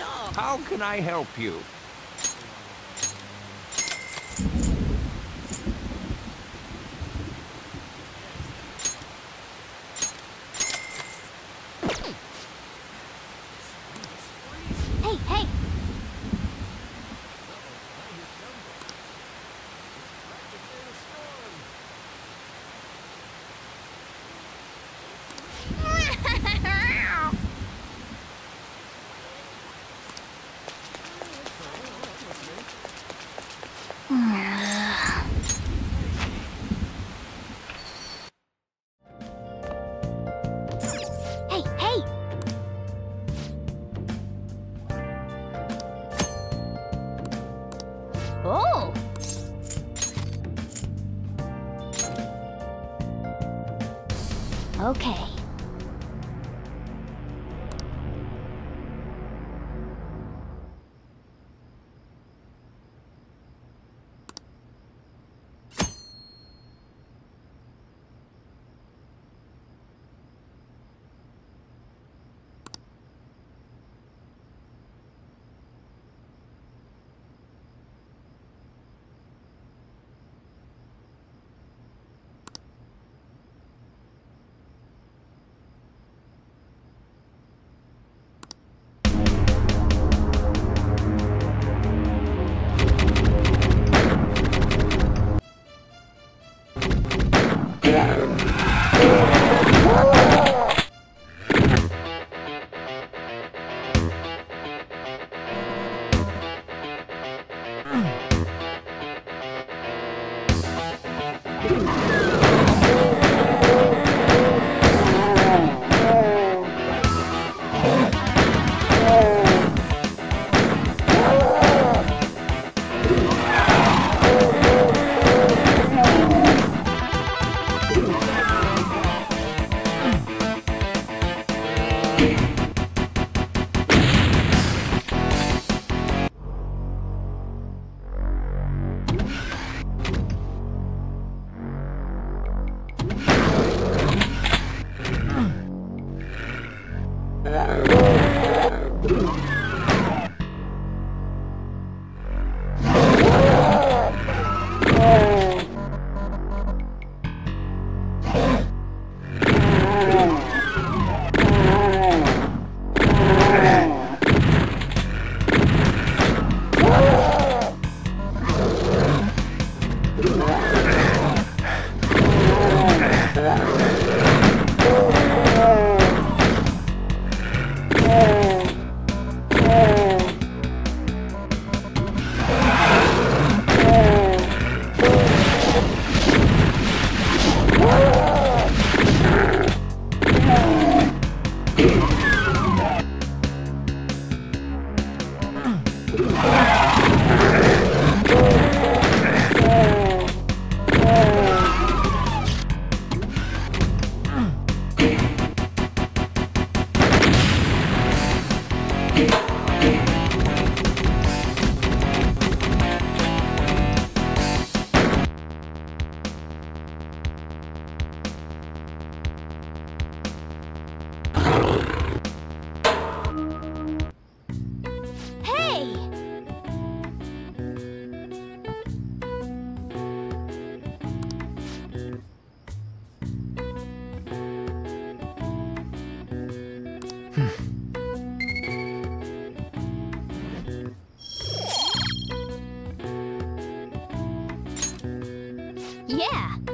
How can I help you? Okay. Hey! Música Hmm. yeah!